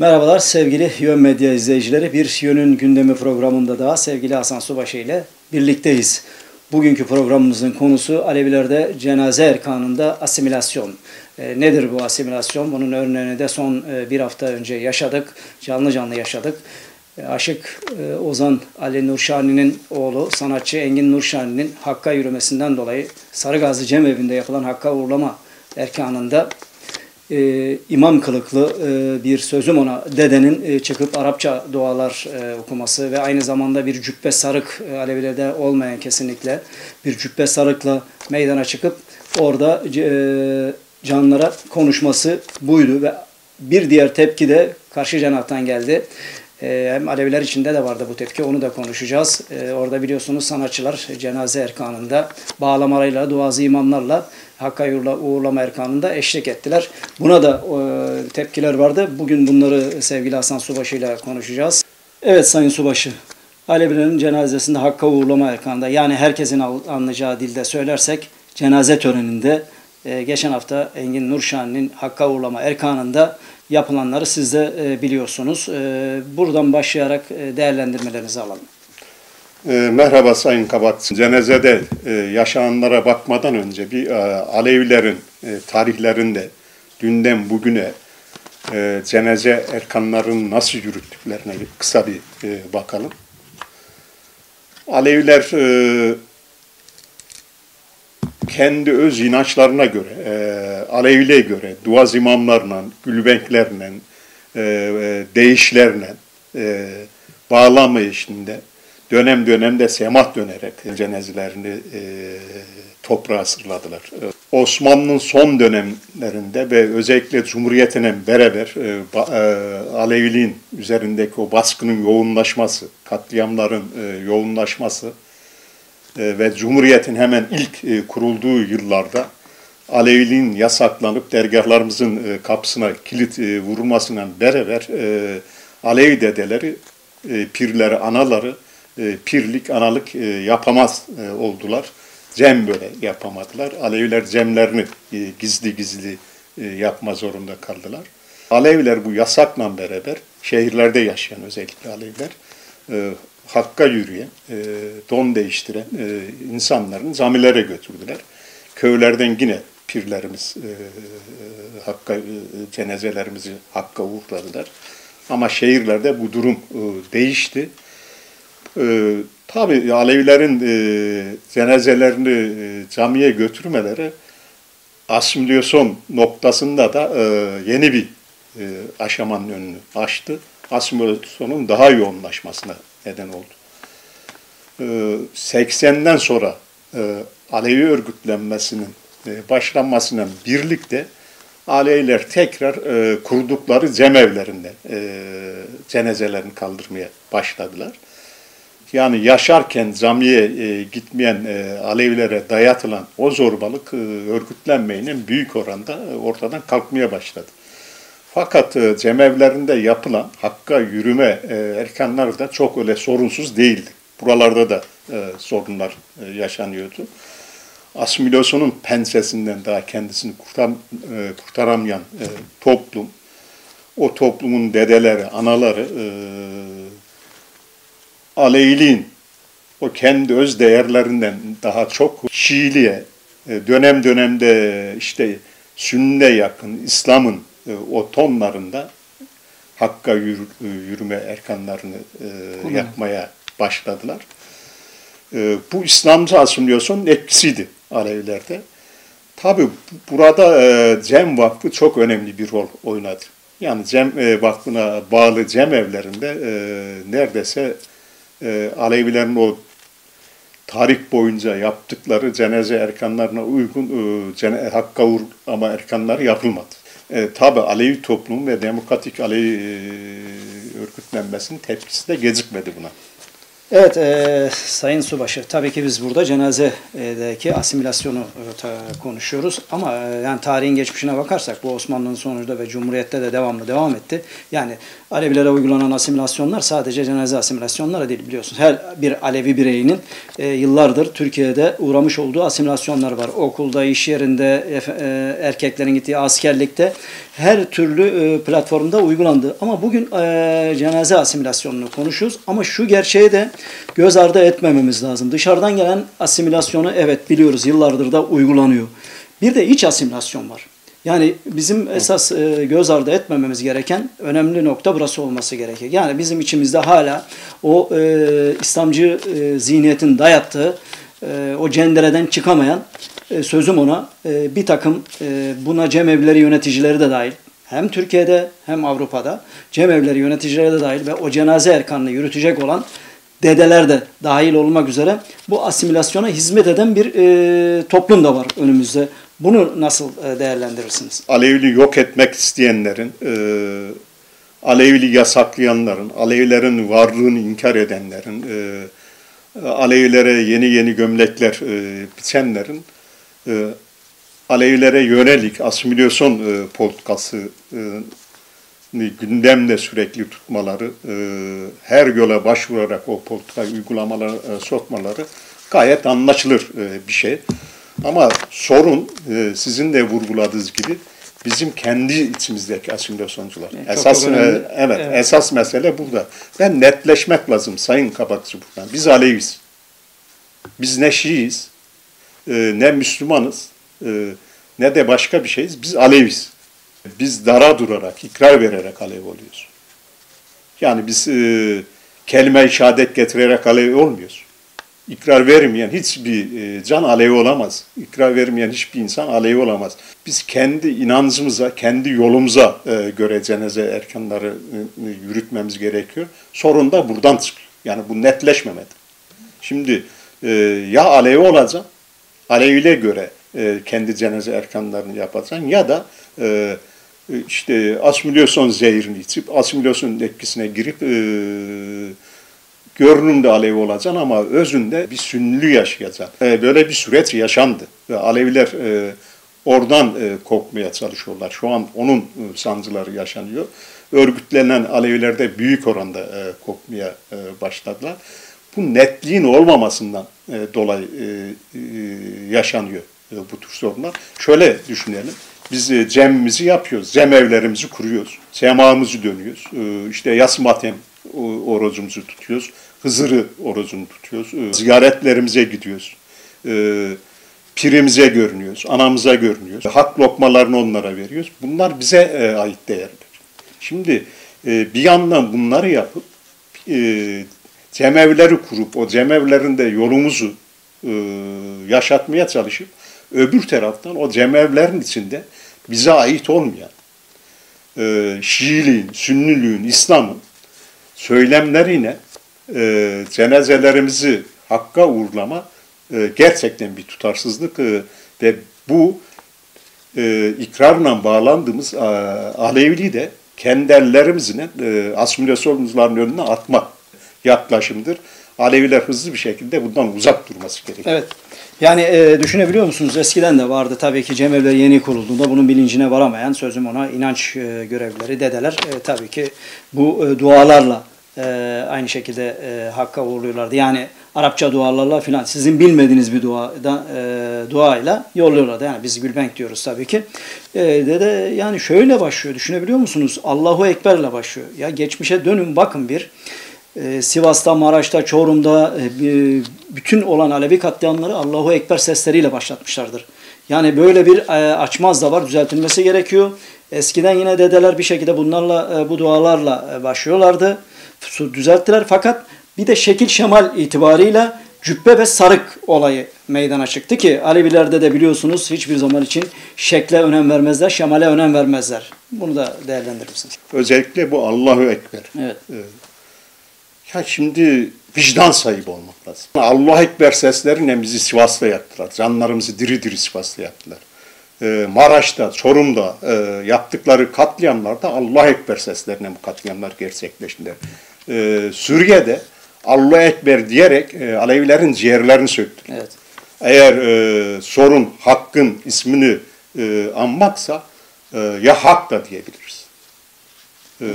Merhabalar sevgili Yön Medya izleyicileri. Bir Yön'ün gündemi programında daha sevgili Hasan Subaşı ile birlikteyiz. Bugünkü programımızın konusu Alevilerde cenaze erkanında asimilasyon. E, nedir bu asimilasyon? Bunun örneğini de son e, bir hafta önce yaşadık. Canlı canlı yaşadık. E, Aşık Ozan Ali Nurşani'nin oğlu sanatçı Engin Nurşani'nin Hakk'a yürümesinden dolayı Sarıgazi Cemevi'nde yapılan Hakk'a uğurlama erkanında e, imam kılıklı e, bir sözüm ona dedenin e, çıkıp Arapça dualar e, okuması ve aynı zamanda bir cübbe sarık e, Alevilerde olmayan kesinlikle bir cübbe sarıkla meydana çıkıp orada e, canlara konuşması buydu ve bir diğer tepki de karşı cenahtan geldi. E, hem Aleviler içinde de vardı bu tepki, onu da konuşacağız. E, orada biliyorsunuz sanatçılar cenaze erkanında bağlamalarıyla, duazı imamlarla Hakka uğurlama erkanında eşlik ettiler. Buna da e, tepkiler vardı. Bugün bunları sevgili Hasan Subaşı ile konuşacağız. Evet Sayın Subaşı, Alevilerin cenazesinde Hakka uğurlama erkanında yani herkesin anlayacağı dilde söylersek cenaze töreninde e, geçen hafta Engin Nurşan'ın Hakka uğurlama erkanında yapılanları siz de e, biliyorsunuz. E, buradan başlayarak e, değerlendirmelerinizi alalım. Merhaba Sayın Kabak. Cenazede e, yaşananlara bakmadan önce bir e, Alevilerin tarihlerinde dünden bugüne e, cenaze erkanların nasıl yürüttüklerine kısa bir bakalım. Aleviler kendi öz inançlarına göre, e, Aleviliğe göre, duaz imamlarla, gülbenklerle, e, e, değişlerle, e, bağlama işinde dönem dönemde semat dönerek cenazelerini e, toprağa sırladılar. Osmanlı'nın son dönemlerinde ve özellikle Cumhuriyet'ine beraber e, e, Aleviliğin üzerindeki o baskının yoğunlaşması, katliamların e, yoğunlaşması e, ve Cumhuriyet'in hemen ilk e, kurulduğu yıllarda Aleviliğin yasaklanıp dergahlarımızın e, kapısına kilit e, vurulmasıyla beraber e, Alevi dedeleri, e, pirleri, anaları e, pirlik, analık e, yapamaz e, oldular. Cem böyle yapamadılar. Aleviler cemlerini gizli gizli yapma zorunda kaldılar. Aleviler bu yasakla beraber şehirlerde yaşayan özellikle Aleviler hakka yürüyen, don değiştiren insanların zamilere götürdüler. Köylerden yine pirlerimiz hakka cenazelerimizi hakka uğurladılar. Ama şehirlerde bu durum değişti. E, tabii Alevilerin e, cenazelerini e, camiye götürmeleri asimilasyon noktasında da e, yeni bir e, aşamanın önünü açtı. Asimilasyonun daha yoğunlaşmasına neden oldu. E, 80'den sonra e, Alevi örgütlenmesinin e, başlanmasıyla birlikte Aleviler tekrar e, kurdukları cemevlerinde e, kaldırmaya başladılar yani yaşarken camiye gitmeyen e, Alevilere dayatılan o zorbalık e, büyük oranda ortadan kalkmaya başladı. Fakat e, cemevlerinde yapılan hakka yürüme e, erkanları da çok öyle sorunsuz değildi. Buralarda da e, sorunlar yaşanıyordu. Asimilasyonun pensesinden daha kendisini kurtar, kurtaramayan toplum, o toplumun dedeleri, anaları aleyhliğin o kendi öz değerlerinden daha çok Şiiliğe dönem dönemde işte Sünne yakın İslam'ın o tonlarında Hakka yürü, e, yürüme erkanlarını e, yapmaya başladılar. E, bu İslamcı asimilasyonun etkisiydi Alevilerde. Tabi burada e, Cem Vakfı çok önemli bir rol oynadı. Yani Cem e, Vakfı'na bağlı Cem evlerinde e, neredeyse e, Alevilerin o tarih boyunca yaptıkları cenaze erkanlarına uygun e, cene, hakka ama erkanları yapılmadı. E, Tabi Alevi toplumu ve demokratik Alevi e, örgütlenmesinin tepkisi de gecikmedi buna. Evet e, Sayın Subaşı tabii ki biz burada cenazedeki asimilasyonu e, konuşuyoruz ama e, yani tarihin geçmişine bakarsak bu Osmanlı'nın sonucunda ve Cumhuriyet'te de devamlı devam etti. Yani Alevilere uygulanan asimilasyonlar sadece cenaze asimilasyonları değil biliyorsunuz. Her bir Alevi bireyinin e, yıllardır Türkiye'de uğramış olduğu asimilasyonlar var. Okulda, iş yerinde, e, erkeklerin gittiği askerlikte her türlü e, platformda uygulandı. Ama bugün e, cenaze asimilasyonunu konuşuyoruz. Ama şu gerçeği de göz ardı etmememiz lazım. Dışarıdan gelen asimilasyonu evet biliyoruz yıllardır da uygulanıyor. Bir de iç asimilasyon var. Yani bizim esas e, göz ardı etmememiz gereken önemli nokta burası olması gerekir. Yani bizim içimizde hala o e, İslamcı e, zihniyetin dayattığı e, o cendereden çıkamayan e, sözüm ona e, bir takım e, buna cemevleri yöneticileri de dahil hem Türkiye'de hem Avrupa'da cemevleri yöneticileri de dahil ve o cenaze erkanını yürütecek olan dedeler de dahil olmak üzere bu asimilasyona hizmet eden bir e, toplum da var önümüzde. Bunu nasıl e, değerlendirirsiniz? Alevli yok etmek isteyenlerin, e, Alevli yasaklayanların, Alevilerin varlığını inkar edenlerin, e, Alevilere yeni yeni gömlekler e, biçenlerin e, Alevilere yönelik asimilasyon e, politikası e, gündemde sürekli tutmaları, e, her yola başvurarak o politika uygulamaları e, sokmaları gayet anlaşılır e, bir şey. Ama sorun e, sizin de vurguladığınız gibi bizim kendi içimizdeki asimilasyoncular. Yani esas e, evet, Evet. esas mesele burada. Ben netleşmek lazım Sayın Kabakçı buradan. Biz Aleviyiz. Biz ne Şiiyiz, e, ne Müslümanız, e, ne de başka bir şeyiz. Biz Aleviyiz. Biz dara durarak, ikrar vererek Alevi oluyoruz. Yani biz e, kelime-i şehadet getirerek Alevi olmuyoruz. İkrar vermeyen hiçbir e, can Alevi olamaz. İkrar vermeyen hiçbir insan Alevi olamaz. Biz kendi inancımıza, kendi yolumuza e, göre cenaze erkanları e, yürütmemiz gerekiyor. Sorun da buradan çıkıyor. Yani bu netleşmemedi. Şimdi e, ya Alevi olacaksın, Alevi'yle göre e, kendi cenaze erkanlarını yapacaksın ya da e, işte asimilasyon zehrini içip asimilasyon etkisine girip e, görünümde Alevi olacaksın ama özünde bir sünnülü yaşayacaksın. E, böyle bir süreç yaşandı ve Aleviler e, oradan e, korkmaya çalışıyorlar. Şu an onun e, sancıları yaşanıyor. Örgütlenen Alevilerde büyük oranda e, korkmaya e, başladılar. Bu netliğin olmamasından e, dolayı e, e, yaşanıyor e, bu tür sorunlar. Şöyle düşünelim. Biz e, cemimizi yapıyoruz, cemevlerimizi kuruyoruz, semamızı dönüyoruz, e, işte yas matem o- orucumuzu tutuyoruz, Hızır'ı orucunu tutuyoruz, e, ziyaretlerimize gidiyoruz, pirimize görünüyoruz, anamıza görünüyoruz, hak lokmalarını onlara veriyoruz. Bunlar bize ait değerler. Şimdi bir yandan bunları yapıp cemevleri kurup o cemevlerinde yolumuzu yaşatmaya çalışıp öbür taraftan o cemevlerin içinde bize ait olmayan e, Şiiliğin, Sünnülüğün, İslam'ın söylemlerine e, cenazelerimizi hakka uğurlama e, gerçekten bir tutarsızlık e, ve bu e, ikrarla bağlandığımız e, Aleviliği de kendi ellerimizle e, asimilasyonumuzların önüne atmak yaklaşımdır. Aleviler hızlı bir şekilde bundan uzak durması gerekiyor. Evet. Yani e, düşünebiliyor musunuz? Eskiden de vardı tabii ki cemevler yeni kurulduğunda bunun bilincine varamayan sözüm ona inanç e, görevlileri, dedeler e, tabii ki bu e, dualarla e, aynı şekilde e, hakka uğurluyorlardı. Yani Arapça dualarla filan sizin bilmediğiniz bir duada, e, duayla yolluyorlardı. Yani biz Gülbenk diyoruz tabii ki. E, dede yani şöyle başlıyor düşünebiliyor musunuz? Allahu Ekber'le başlıyor. Ya geçmişe dönün bakın bir. Ee, Sivas'ta, Maraş'ta, Çorum'da e, bütün olan Alevi katliamları Allahu Ekber sesleriyle başlatmışlardır. Yani böyle bir e, açmaz da var, düzeltilmesi gerekiyor. Eskiden yine dedeler bir şekilde bunlarla, e, bu dualarla e, başlıyorlardı. Düzelttiler fakat bir de şekil şemal itibarıyla cübbe ve sarık olayı meydana çıktı ki Alevilerde de biliyorsunuz hiçbir zaman için şekle önem vermezler, şemale önem vermezler. Bunu da değerlendirir misiniz? Özellikle bu Allahu Ekber. Evet. Ya şimdi vicdan sahibi olmak lazım. Allah Ekber seslerine bizi Sivas'ta yaktılar. Canlarımızı diri diri Sivas'ta yaktılar. Ee, Maraş'ta, Çorum'da e, yaptıkları katliamlarda Allah Ekber seslerine bu katliamlar gerçekleştiler. Ee, Suriye'de Allah Ekber diyerek e, Alevilerin ciğerlerini söktü. Evet. Eğer e, sorun hakkın ismini e, anmaksa e, ya hak da diyebiliriz. E,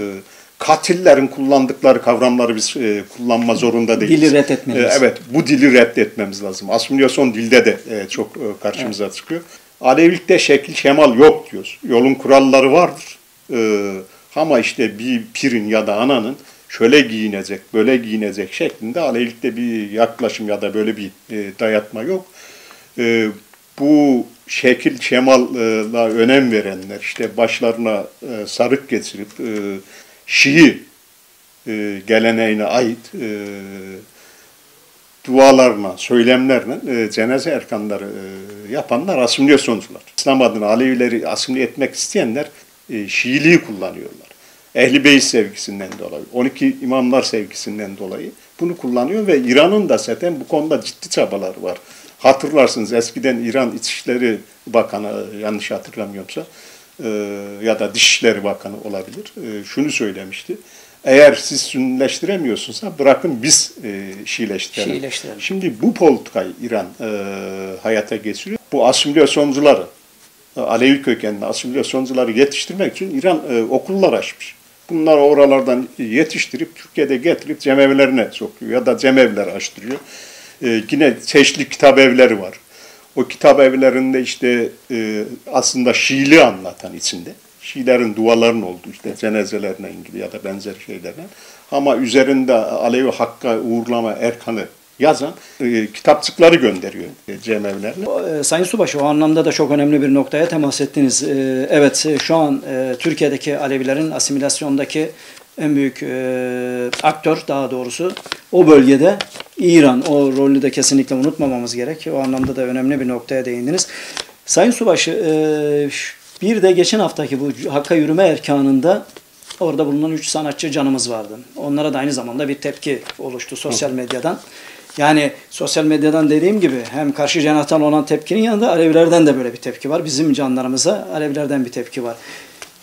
katillerin kullandıkları kavramları biz e, kullanma zorunda değiliz. Dili reddetmeliyiz. E, evet, bu dili reddetmemiz lazım. Asimilasyon dilde de e, çok e, karşımıza evet. çıkıyor. Alevilikte şekil şemal yok diyoruz. Yolun kuralları vardır. E, ama işte bir pirin ya da ananın şöyle giyinecek, böyle giyinecek şeklinde Alevilikte bir yaklaşım ya da böyle bir e, dayatma yok. E, bu şekil şemalla önem verenler, işte başlarına e, sarık geçirip e, Şii e, geleneğine ait e, dualarına, söylemlerine e, cenaze erkanları e, yapanlar asimilasyoncular. İslam adına Alevileri asimile etmek isteyenler e, Şiiliği kullanıyorlar. Ehli Beyt sevgisinden dolayı, 12 imamlar sevgisinden dolayı bunu kullanıyor ve İran'ın da zaten bu konuda ciddi çabaları var. Hatırlarsınız eskiden İran İçişleri Bakanı yanlış hatırlamıyorumsa e, ya da Dışişleri Bakanı olabilir. E, şunu söylemişti. Eğer siz sünnileştiremiyorsunuzsa bırakın biz e, Şiileştirelim. Şiileştirelim. Şimdi bu politikayı İran e, hayata geçiriyor. Bu asimilasyoncuları, e, Alevi kökenli asimilasyoncuları yetiştirmek için İran e, okullar açmış. Bunları oralardan yetiştirip Türkiye'de getirip cemevlerine sokuyor ya da cemevler açtırıyor. E, yine çeşitli kitap evleri var. O kitap evlerinde işte e, aslında Şiili anlatan içinde. Şiilerin duaların olduğu işte cenazelerine ilgili ya da benzer şeylerle. Ama üzerinde Alevi Hakk'a uğurlama erkanı yazan e, kitapçıkları gönderiyor e, cemevlerine. E, Sayın Subaşı o anlamda da çok önemli bir noktaya temas ettiniz. E, evet e, şu an e, Türkiye'deki Alevilerin asimilasyondaki en büyük e, aktör daha doğrusu o bölgede İran. O rolü de kesinlikle unutmamamız gerek. O anlamda da önemli bir noktaya değindiniz. Sayın Subaşı e, bir de geçen haftaki bu Hakka Yürüme Erkanı'nda orada bulunan üç sanatçı canımız vardı. Onlara da aynı zamanda bir tepki oluştu sosyal medyadan. Yani sosyal medyadan dediğim gibi hem karşı cenahtan olan tepkinin yanında Alevilerden de böyle bir tepki var. Bizim canlarımıza Alevilerden bir tepki var.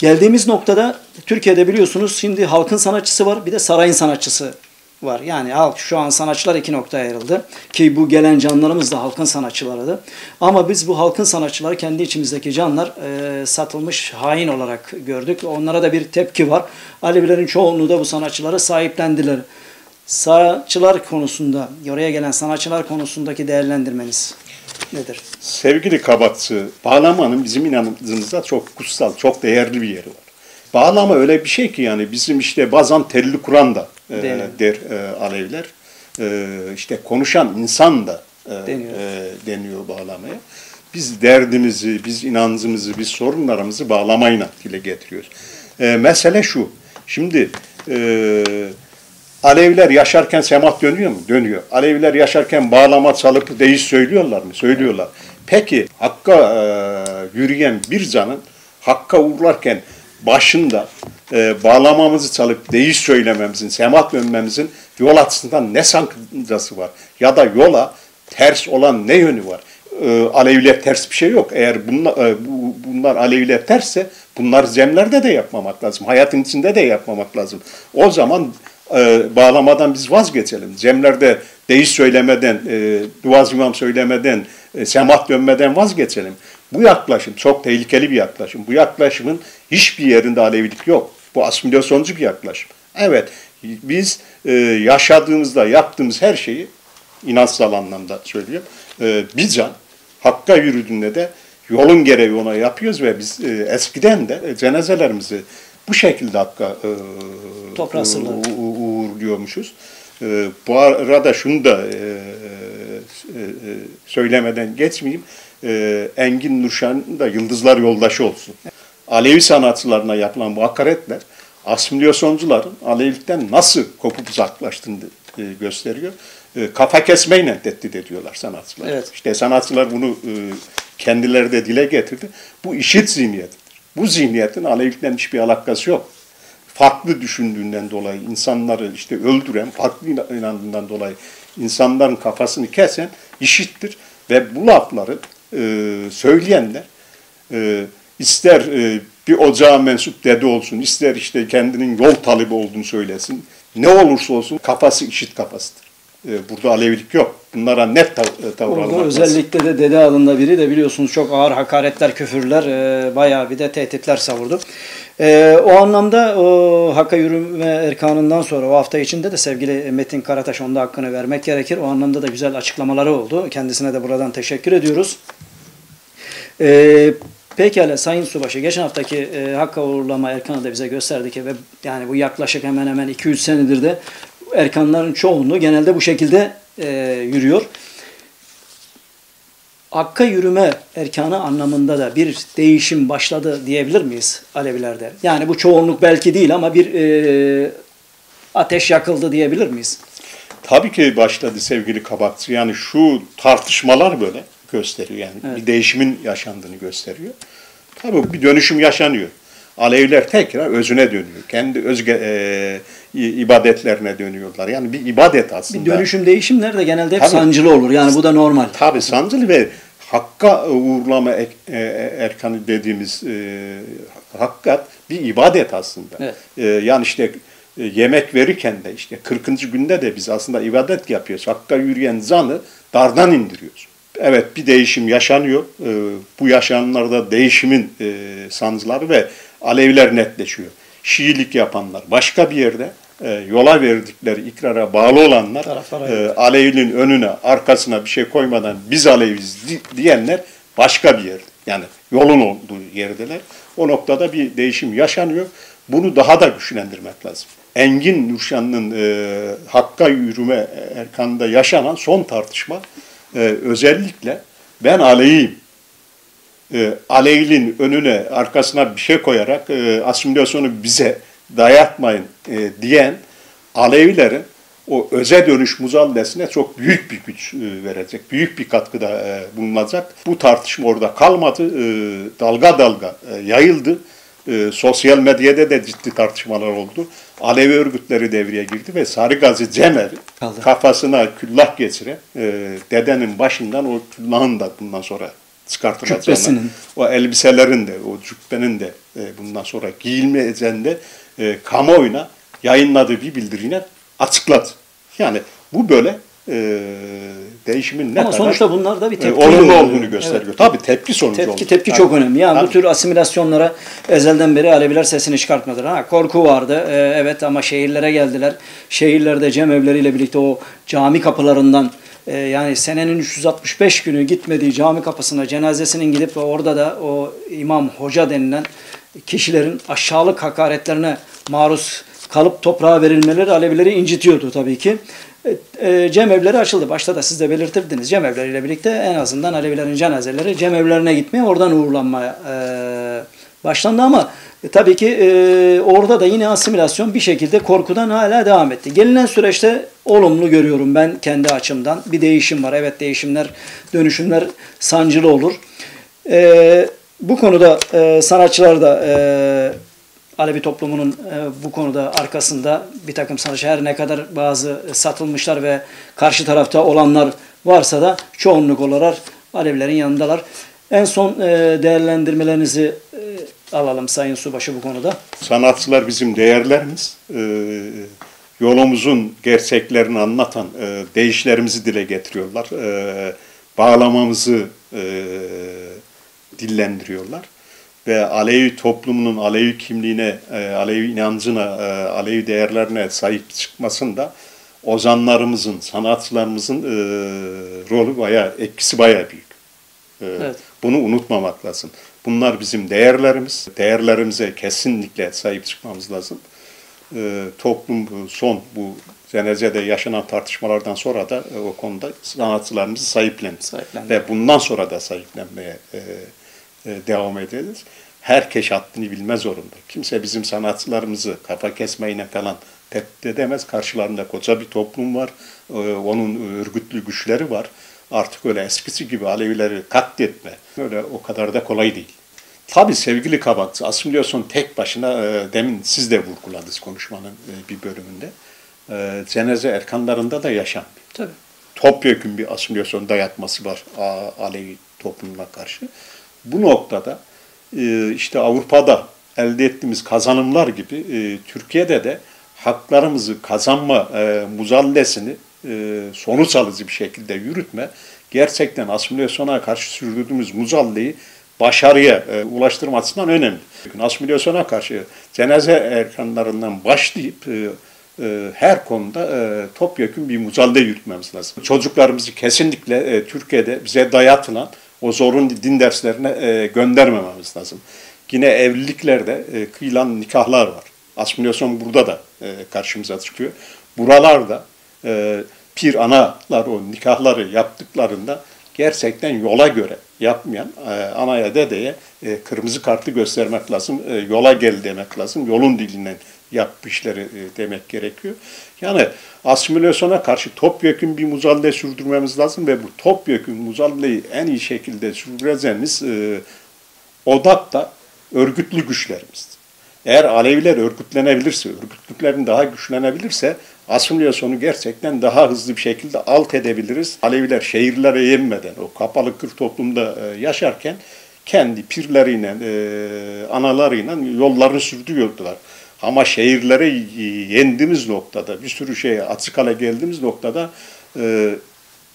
Geldiğimiz noktada Türkiye'de biliyorsunuz şimdi halkın sanatçısı var bir de sarayın sanatçısı var. Yani halk şu an sanatçılar iki noktaya ayrıldı. Ki bu gelen canlarımız da halkın sanatçılarıydı. Ama biz bu halkın sanatçıları kendi içimizdeki canlar e, satılmış hain olarak gördük. Onlara da bir tepki var. Alevilerin çoğunluğu da bu sanatçıları sahiplendiler. Sanatçılar konusunda, oraya gelen sanatçılar konusundaki değerlendirmeniz nedir? Sevgili Kabatsı, bağlamanın bizim inancımızda çok kutsal, çok değerli bir yeri var. Bağlama öyle bir şey ki yani bizim işte bazen telli Kur'an da e, der e, Aleviler. E, işte konuşan insan da e, deniyor. E, deniyor bağlamaya. Biz derdimizi, biz inancımızı, biz sorunlarımızı bağlamayla dile getiriyoruz. E, mesele şu, şimdi e, Aleviler yaşarken semat dönüyor mu? Dönüyor. Aleviler yaşarken bağlama çalıp deyiş söylüyorlar mı? Söylüyorlar. Peki Hakk'a e, yürüyen bir canın Hakk'a uğurlarken başında e, bağlamamızı çalıp deyiş söylememizin, semat dönmemizin yol açısından ne sakıncası var? Ya da yola ters olan ne yönü var? E, Aleviler ters bir şey yok. Eğer bunlar, e, bu, bunlar Aleviler tersse bunlar zemlerde de yapmamak lazım. Hayatın içinde de yapmamak lazım. O zaman e, bağlamadan biz vazgeçelim. Cemlerde deyiş söylemeden, e, duaz imam söylemeden, e, semat dönmeden vazgeçelim. Bu yaklaşım çok tehlikeli bir yaklaşım. Bu yaklaşımın hiçbir yerinde Alevilik yok. Bu asimilasyoncu bir yaklaşım. Evet, biz e, yaşadığımızda yaptığımız her şeyi inançsal anlamda söylüyorum. E, bizzat Hakka yürüdüğünde de yolun gereği ona yapıyoruz ve biz e, eskiden de e, cenazelerimizi bu şekilde Hakk'a e, uğurluyormuşuz. E, bu arada şunu da e, e, e, söylemeden geçmeyeyim. E, Engin Nurşan'ın da Yıldızlar Yoldaşı olsun. Alevi sanatçılarına yapılan bu hakaretler asimilasyoncuların Alevilikten nasıl kopup uzaklaştığını e, gösteriyor. E, kafa kesmeyle tehdit ediyorlar sanatçılar. Evet. İşte sanatçılar bunu e, kendileri de dile getirdi. Bu işit zihniyetidir. Bu zihniyetin Alevilikten hiçbir alakası yok. Farklı düşündüğünden dolayı insanları işte öldüren, farklı inandığından dolayı insanların kafasını kesen işittir. Ve bu lafları e, söyleyenler e, ister e, bir ocağa mensup dede olsun, ister işte kendinin yol talibi olduğunu söylesin. Ne olursa olsun kafası işit kafasıdır. E, burada Alevilik yok. Bunlara net tav e, tavır Orada almak lazım. özellikle de dede adında biri de biliyorsunuz çok ağır hakaretler, küfürler, e, bayağı bir de tehditler savurdu. E, o anlamda o Hakka Yürüme Erkanı'ndan sonra o hafta içinde de sevgili Metin Karataş onda hakkını vermek gerekir. O anlamda da güzel açıklamaları oldu. Kendisine de buradan teşekkür ediyoruz. E, pekala Sayın Subaşı geçen haftaki e, Hakka uğurlama Erkan'ı da bize gösterdi ki ve yani bu yaklaşık hemen hemen 2-3 senedir de Erkanların çoğunluğu genelde bu şekilde e, yürüyor. Hakka yürüme erkanı anlamında da bir değişim başladı diyebilir miyiz Alevilerde? Yani bu çoğunluk belki değil ama bir e, ateş yakıldı diyebilir miyiz? Tabii ki başladı sevgili Kabakçı. Yani şu tartışmalar böyle gösteriyor. Yani Evet. bir değişimin yaşandığını gösteriyor. Tabii bir dönüşüm yaşanıyor. Aleviler tekrar özüne dönüyor. Kendi özge e, ibadetlerine dönüyorlar. Yani bir ibadet aslında. Bir dönüşüm değişim nerede genelde hep Tabii. sancılı olur. Yani bu da normal. Tabii sancılı ve hakka uğurlama e, e, erkanı dediğimiz e, hakkat bir ibadet aslında. Evet. E, yani işte e, yemek verirken de işte 40. günde de biz aslında ibadet yapıyoruz. Hakka yürüyen zanı dardan indiriyoruz. Evet bir değişim yaşanıyor. E, bu yaşananlarda değişimin e, sancıları ve Aleviler netleşiyor. Şiilik yapanlar başka bir yerde e, yola verdikleri ikrara bağlı olanlar e. Alevinin önüne arkasına bir şey koymadan biz Aleviyiz di- diyenler başka bir yerde. Yani yolun olduğu yerdeler. O noktada bir değişim yaşanıyor. Bunu daha da güçlendirmek lazım. Engin Nurşan'ın e, Hakka yürüme erkanında yaşanan son tartışma e, özellikle ben Aleviyim e, Alevli'nin önüne arkasına bir şey koyarak e, asimilasyonu bize dayatmayın e, diyen Alevilerin o öze dönüş muzallesine çok büyük bir güç e, verecek, büyük bir katkıda e, bulunacak. Bu tartışma orada kalmadı, e, dalga dalga e, yayıldı. E, sosyal medyada da ciddi tartışmalar oldu. Alevi örgütleri devreye girdi ve Sarı Gazi Cemevi kafasına küllah geçire e, dedenin başından o küllahın da bundan sonra çıkartılacağını, Cübbesinin. o elbiselerin de, o cübbenin de e, bundan sonra giyilmeyeceğini de e, kamuoyuna yayınladığı bir bildirine açıkladı. Yani bu böyle e, değişimin ne Ama kadar sonuçta bunlar da bir e, tepki olumlu olduğunu gösteriyor. Tabii tepki sonucu Tepki oldu. tepki Yani- çok önemli. Yani bu Tabii. tür asimilasyonlara ezelden beri Aleviler sesini çıkartmadılar. Ha korku vardı. Ee, evet ama şehirlere geldiler. Şehirlerde cemevleriyle birlikte o cami kapılarından e, yani senenin 365 günü gitmediği cami kapısına cenazesinin gidip orada da o imam hoca denilen kişilerin aşağılık hakaretlerine maruz kalıp toprağa verilmeleri Alevileri incitiyordu tabii ki. E, e, cemevleri açıldı. Başta da siz de belirtirdiniz. Cemevleriyle birlikte en azından Alevilerin cenazeleri cemevlerine gitmeye, oradan uğurlanmaya e, başlandı ama e, tabii ki e, orada da yine asimilasyon bir şekilde korkudan hala devam etti. Gelinen süreçte olumlu görüyorum ben kendi açımdan. Bir değişim var. Evet değişimler, dönüşümler sancılı olur. E, bu konuda sanatçılar da Alevi toplumunun bu konuda arkasında bir takım sanatçı her ne kadar bazı satılmışlar ve karşı tarafta olanlar varsa da çoğunluk olarak Alevilerin yanındalar. En son e, değerlendirmelerinizi e, alalım Sayın Subaşı bu konuda. Sanatçılar bizim değerlerimiz. Ee, yolumuzun gerçeklerini anlatan e, değişlerimizi dile getiriyorlar. Bağlamamızı e, dillendiriyorlar. Ve Alevi toplumunun Alevi kimliğine, e, Alevi inancına, e, Alevi değerlerine sahip çıkmasında ozanlarımızın, sanatçılarımızın e, rolü bayağı, etkisi bayağı büyük. Evet. Bunu unutmamak lazım. Bunlar bizim değerlerimiz. Değerlerimize kesinlikle sahip çıkmamız lazım. Ee, toplum son bu cenazede yaşanan tartışmalardan sonra da e, o konuda sanatçılarımızı sahiplendi. Sahiplendi. Ve bundan sonra da sahiplenmeye e, e, devam edeceğiz. Herkes haddini bilmez zorunda. Kimse bizim sanatçılarımızı kafa kesmeyle falan tehdit edemez. Karşılarında koca bir toplum var. Ee, onun örgütlü güçleri var. Artık öyle eskisi gibi Alevileri katletme öyle o kadar da kolay değil. Tabii sevgili Kabakçı, asimilasyon tek başına e, demin siz de vurguladınız konuşmanın e, bir bölümünde. E, cenaze erkanlarında da yaşanmıyor Tabii. topyekun bir asimilasyon dayatması var A- Alevi toplumuna karşı. Bu noktada e, işte Avrupa'da elde ettiğimiz kazanımlar gibi e, Türkiye'de de haklarımızı kazanma e, muzallesini e, sonuç alıcı bir şekilde yürütme gerçekten asimilasyona karşı sürdürdüğümüz muzalleyi başarıya e, ulaştırma açısından önemli. Asimilasyona karşı cenaze erkanlarından başlayıp e, e, her konuda e, topyekun bir muzalle yürütmemiz lazım. Çocuklarımızı kesinlikle e, Türkiye'de bize dayatılan o zorunlu din derslerine göndermememiz lazım. Yine evliliklerde kıyılan nikahlar var. Asimilasyon burada da karşımıza çıkıyor. Buralarda e, pir analar o nikahları yaptıklarında gerçekten yola göre yapmayan e, anaya dedeye e, kırmızı kartı göstermek lazım. E, yola gel demek lazım. Yolun dilinden yap işleri e, demek gerekiyor. Yani asimilasyona karşı topyekun bir muzalle sürdürmemiz lazım ve bu topyekun muzalleyi en iyi şekilde sürdüreceğimiz e, odak da örgütlü güçlerimizdir. Eğer Aleviler örgütlenebilirse, örgütlüklerin daha güçlenebilirse asimilasyonu gerçekten daha hızlı bir şekilde alt edebiliriz. Aleviler şehirlere yenmeden o kapalı kır toplumda e, yaşarken kendi pirleriyle, e, analarıyla yollarını sürdürüyordular. Ama şehirlere yendiğimiz noktada, bir sürü şeye açık hale geldiğimiz noktada e,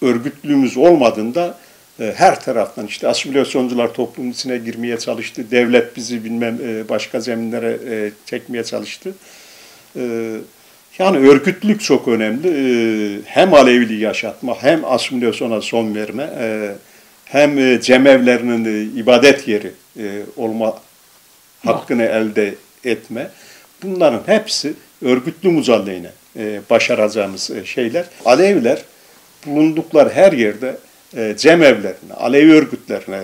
örgütlüğümüz olmadığında her taraftan işte asimilasyoncular toplumun içine girmeye çalıştı. Devlet bizi bilmem başka zeminlere çekmeye çalıştı. Yani örgütlülük çok önemli. E, hem Aleviliği yaşatma, hem asimilasyona son verme, e, hem e, cemevlerinin e, ibadet yeri e, olma hakkını elde etme. Bunların hepsi örgütlü muzalleyine e, başaracağımız şeyler. Alevler bulundukları her yerde cemevlerine, Alevi örgütlerine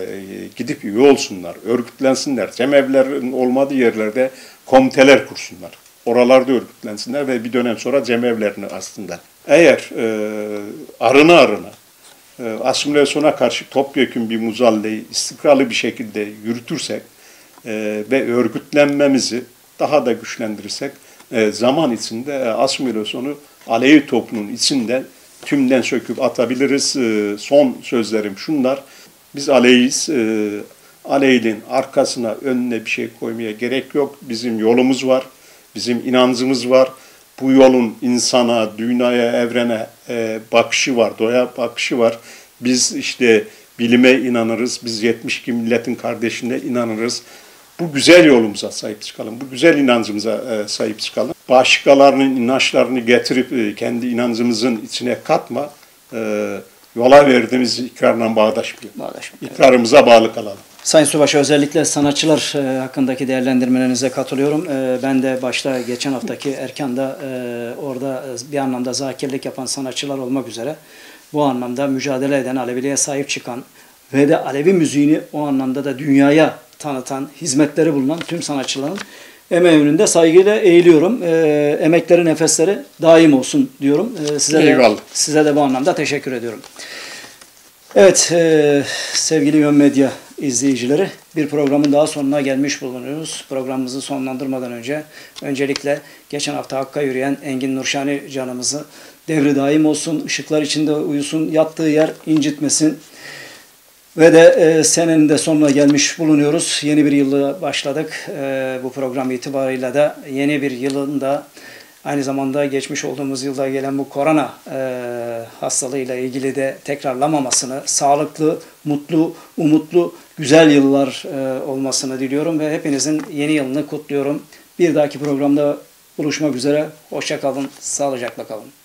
gidip üye olsunlar, örgütlensinler. Cemevlerin olmadığı yerlerde komiteler kursunlar. Oralarda örgütlensinler ve bir dönem sonra cemevlerini aslında. Eğer e, arına arına e, asimilasyona karşı topyekun bir muzalleyi istikrarlı bir şekilde yürütürsek e, ve örgütlenmemizi daha da güçlendirirsek e, zaman içinde e, asimilasyonu Alevi toplumunun içinden tümden söküp atabiliriz. E, son sözlerim şunlar. Biz Aleviyiz. E, Aleyh'in arkasına önüne bir şey koymaya gerek yok. Bizim yolumuz var. Bizim inancımız var. Bu yolun insana, dünyaya, evrene e, bakışı var, doya bakışı var. Biz işte bilime inanırız, biz 72 milletin kardeşine inanırız. Bu güzel yolumuza sahip çıkalım, bu güzel inancımıza e, sahip çıkalım. Başkalarının inançlarını getirip e, kendi inancımızın içine katma, e, yola verdiğimiz ikrarla bağdaşmıyor. Bağdaşmıyor. İkrarımıza bağlı kalalım. Sayın Subaşı özellikle sanatçılar e, hakkındaki değerlendirmelerinize katılıyorum. E, ben de başta geçen haftaki Erkan'da e, orada e, bir anlamda zakirlik yapan sanatçılar olmak üzere bu anlamda mücadele eden, Aleviliğe sahip çıkan ve de Alevi müziğini o anlamda da dünyaya tanıtan, hizmetleri bulunan tüm sanatçıların emeği önünde saygıyla eğiliyorum. E, emekleri, nefesleri daim olsun diyorum. E, size de, Eyvallah. size de bu anlamda teşekkür ediyorum. Evet, e, sevgili Yön Medya izleyicileri, bir programın daha sonuna gelmiş bulunuyoruz. Programımızı sonlandırmadan önce öncelikle geçen hafta Hakk'a yürüyen Engin Nurşani canımızı devri daim olsun, ışıklar içinde uyusun, yattığı yer incitmesin. Ve de e, senenin de sonuna gelmiş bulunuyoruz. Yeni bir yılı başladık. E, bu program itibarıyla da yeni bir yılın da aynı zamanda geçmiş olduğumuz yılda gelen bu korona e, hastalığıyla ilgili de tekrarlamamasını, sağlıklı, mutlu, umutlu, güzel yıllar e, olmasını diliyorum ve hepinizin yeni yılını kutluyorum. Bir dahaki programda buluşmak üzere. Hoşça kalın, sağlıcakla kalın.